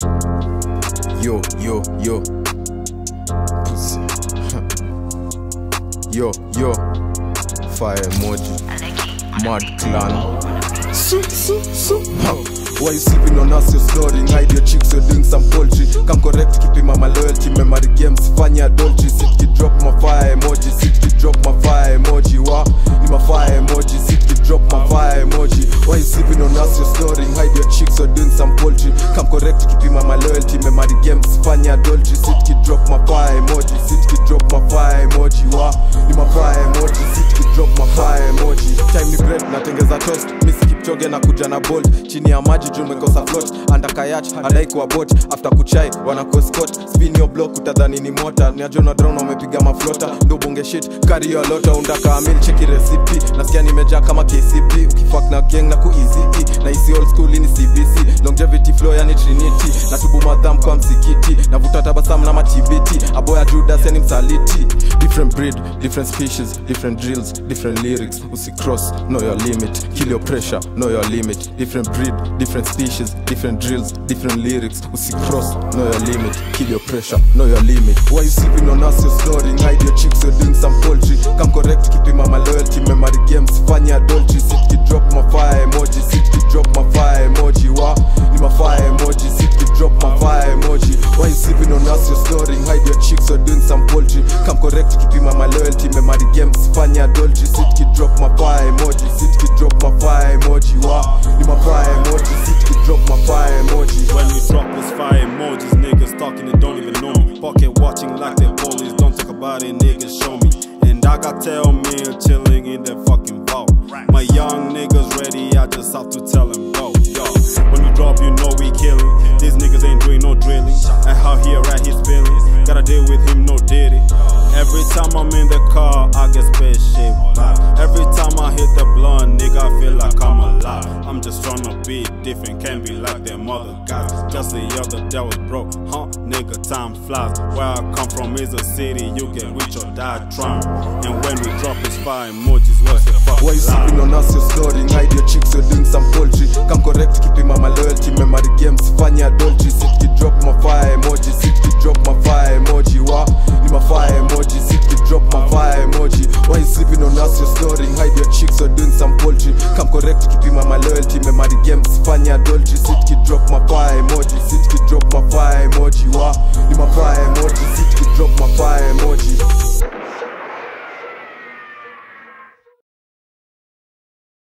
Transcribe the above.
Yo, yo, yo. Yo, yo. Fire emoji. Mad clan. Su, su, su. Why you sleeping on us, you're snoring Hide your chicks, you're doing some poultry Come correct, keeping my loyalty Memory games, fanya adultery Sit drop my fire emoji chicks, or doing some poultry. Come correct, keeping my loyalty. Memory games, fanya adultery Sit ki drop my fire emoji. Sit ki drop my fire emoji. Wa, ni my fire emoji. Sit ki drop my fire emoji Time ni bread, natengeza toast. Miss Kipchoge na kuja na bolt. Chini ya maji juu mekosa float. Andakayach adai kuwa bot. After kuchai wanakoskot spin your block utadhani ni mota. Niajona drown wamepiga maflota. Ndo bunge shit kari yo lota. Undaka amil cheki recipe. Nasikia nimejaa kama KCP ukifak na gang na kueasy na isi old school ni CBC longevity flow yani trinity. Na tubu madham kwa msikiti. Navuta tabasamu na matibiti aboya judas yani msaliti. Different breed different species different drills different lyrics usicross know your limit kill your pressure. Know your limit. Different breed different species different drills different lyrics. Usicross know your limit kill your pressure. Know your limit. Why you sleeping on us? You're snoring hide your chicks you're doing some poultry. Come correct keeping my loyalty. Memory games fanya adultery. Sit ki drop my fire emoji. Sit ki drop my fire emoji. Wa ni my fire emoji. Sit ki drop my fire emoji. Why you sleeping on us? You're snoring hide your chicks you're doing some poultry. Come correct keep keeping my loyalty. Memory games fanya adultery. Sit ki drop my fire niggas show me. And I got tell me chilling in that fucking vault. My young niggas ready, I just have to tell them go. Yo, when we drop, you know we killing. These niggas ain't doing no drilling. And how he right his feelings, gotta deal with him, no diddy. Every time I'm in the car, I get spaceship vibe. Every time I hit the blunt, nigga, I feel like I'm alive. I'm just trying to be different, can't be like them other guys. Just the other day was broke, huh? Nigga, time flies. Where I come from is a city, you get rich or die trying. And when we drop his fire emojis, what's the fuck? Why you sleeping on us, you're snoring Hide your chicks, you're doing some poultry Come correct, keeping my loyalty Memory games, fanya adultery Sit ki drop my